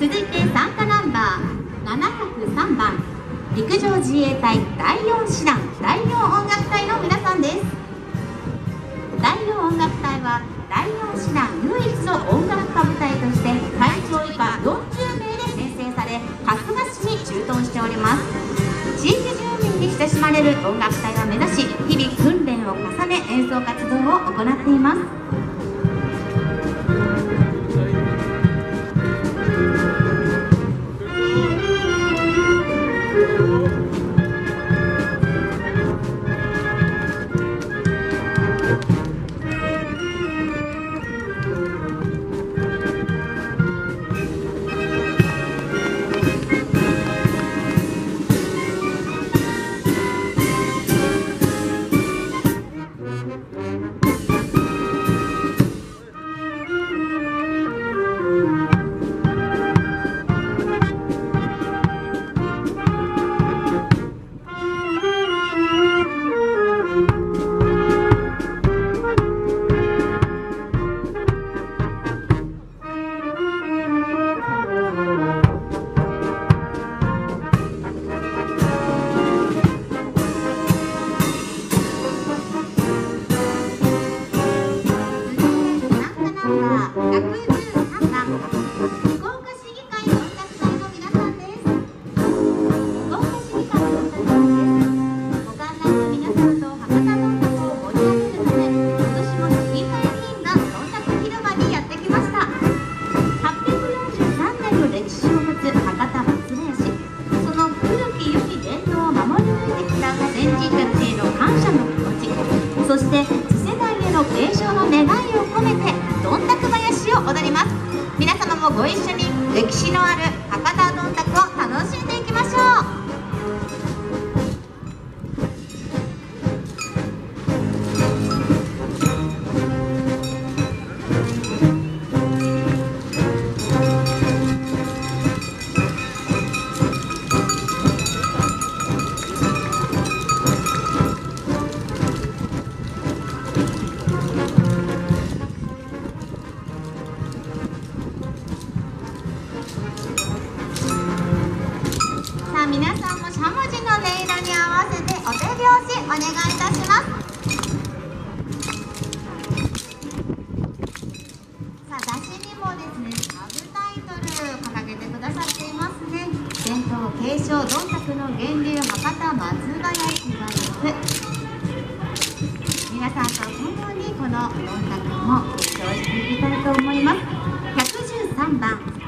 続いて参加ナンバー703番陸上自衛隊第4師団第4音楽隊の皆さんです。第4音楽隊は第4師団唯一の音楽家部隊として隊長以下40名で編成され春日市に駐屯しております。地域住民に親しまれる音楽隊を目指し日々訓練を重ね演奏活動を行っています。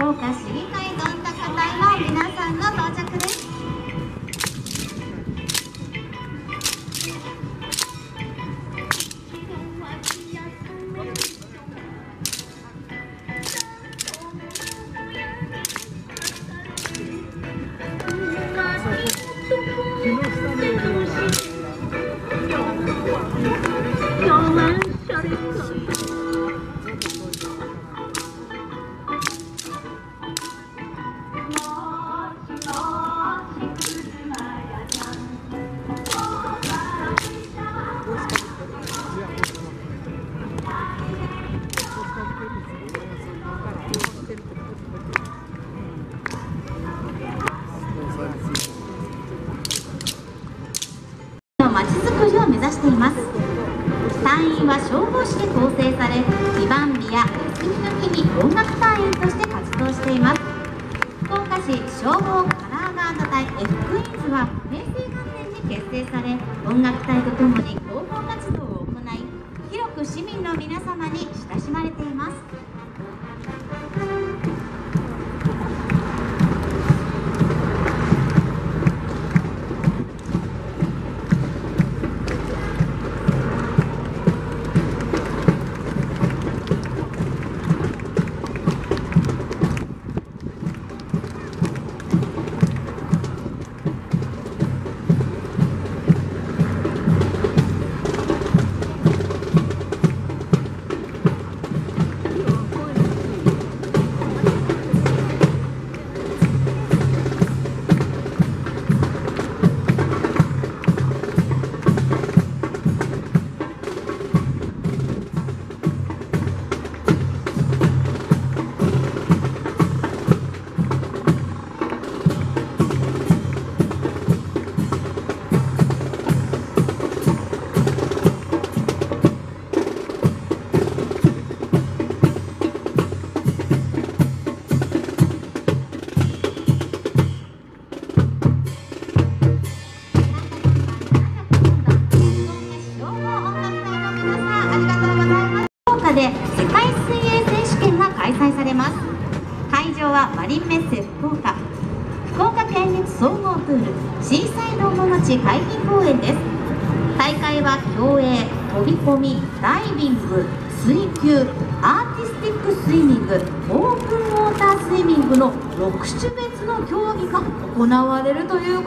福岡りたい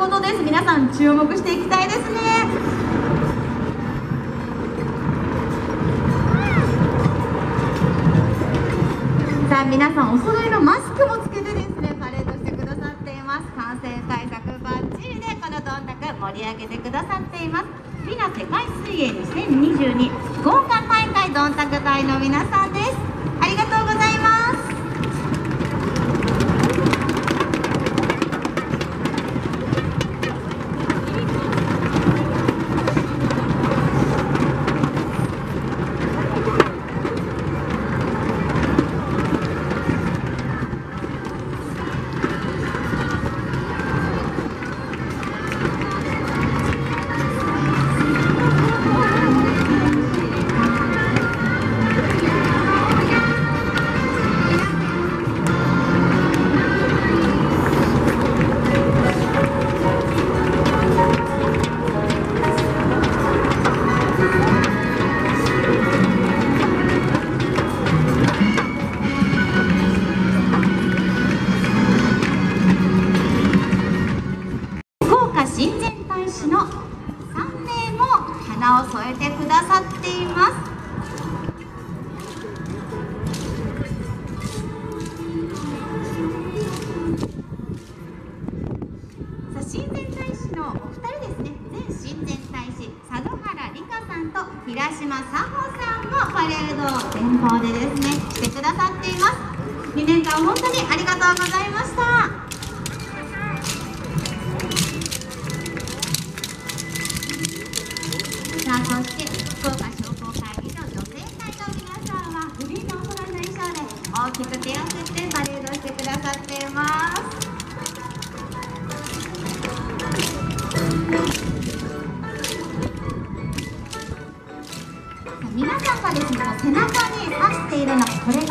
ことです。皆さん注目していきたいですね。さあ皆さんお揃いのマスクもつけてですねパレードしてくださっています。感染対策バッチリでこのどんたく盛り上げてくださっています。美ナ世界水泳2022福岡大会どんたく隊の皆さんです。さんもパレードを前方でですね来てくださっています。2年間本当にありがとうございました。さあそして福岡商工会議所女性会の皆さんはグリーンのお揃いの衣装で大きく手を振ってパレードしてくださっています。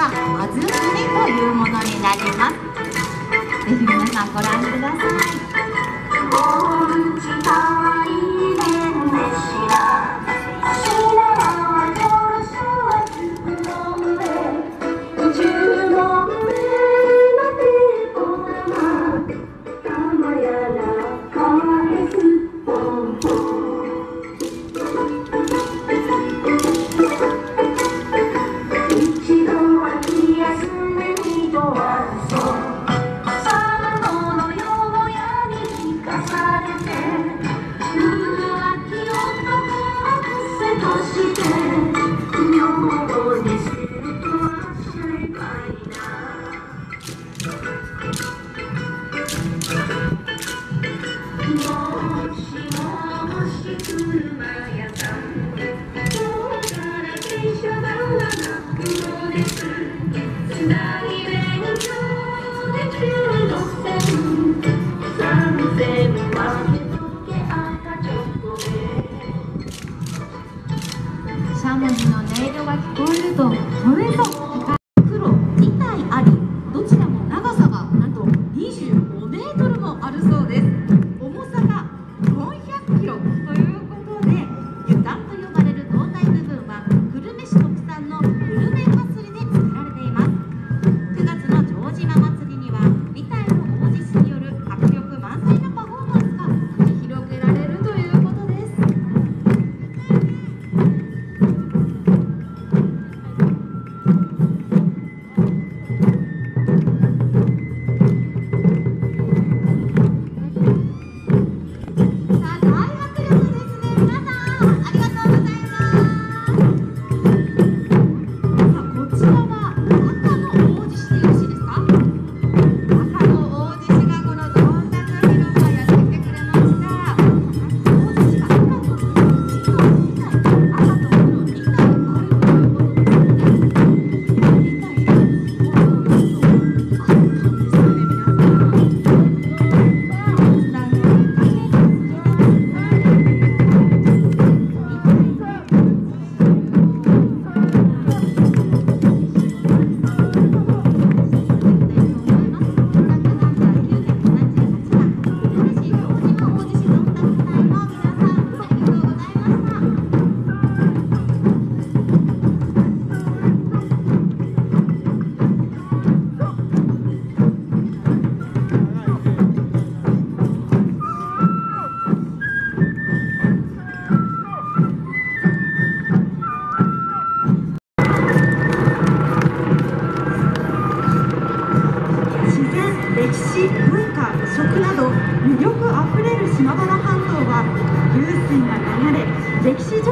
がこれがマズフリというものになります。ぜひ皆さんご覧ください。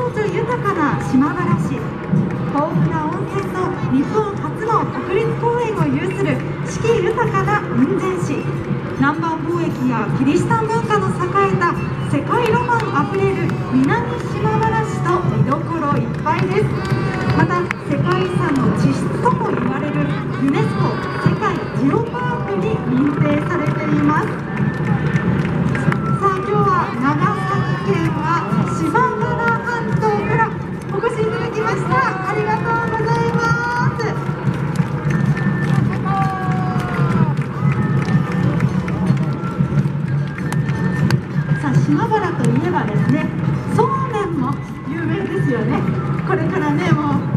歴史情緒豊かな島原市豊富な温泉と日本初の国立公園を有する四季豊かな雲仙市。南蛮貿易やキリシタン文化の栄えた世界ロマンあふれる南島原市と見どころいっぱいです。また世界遺産の地質とも言われるユネスコ世界ジオパークに認定されこれからねもう。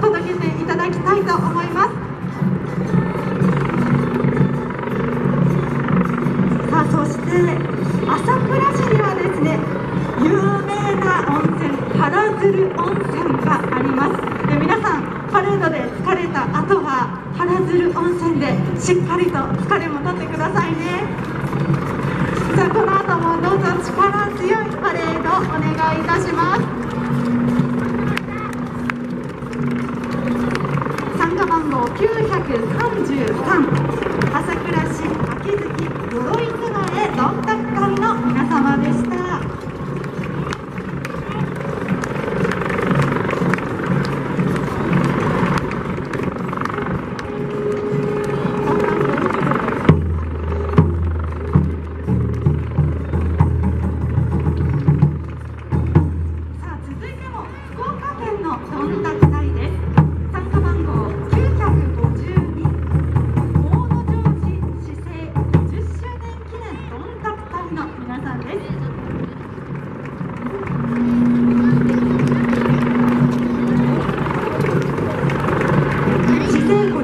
届けていただきたいと思います。さあそして朝倉市にはですね有名な温泉原鶴温泉があります。で皆さんパレードで疲れた後は原鶴温泉でしっかりと疲れも取ってくださいね。さあこの後もどうぞ力強いパレードお願いいたします。番号933朝倉市秋月鎧姿えどんたく会の皆様でした。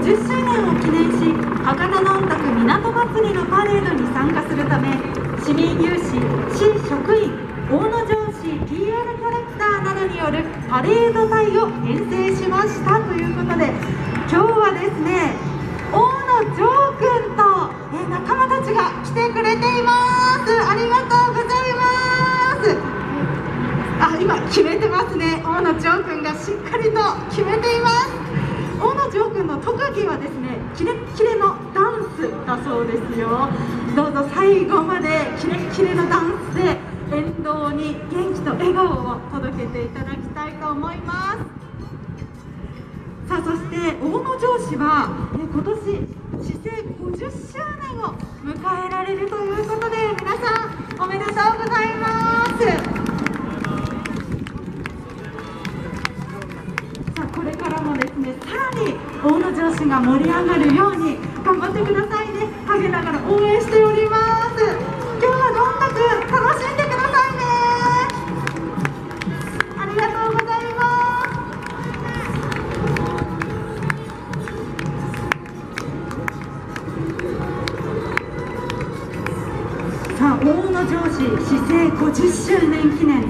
50周年を記念し博多の音楽港祭りのパレードに参加するため市民有志市職員大野城市 PR キャラクターなどによるパレード隊を編成しましたということで今日はですね大野城君と、え仲間たちが来てくれています。ありがとうございます。あ今決めてますね。大野城君がしっかりと決めて時はですねキレッキレのダンスだそうですよ。どうぞ最後までキレッキレのダンスで沿道に元気と笑顔を届けていただきたいと思います。さあそして大野城市は、ね、今年市政50周年を迎えられるということで皆さんおめでとうございます。さあこれからもですねさらに大野城市が盛り上がるように頑張ってくださいね。陰ながら応援しております。今日はどんたく楽しんでくださいね。ありがとうございます。さあ大野城市市政50周年記念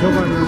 Coba.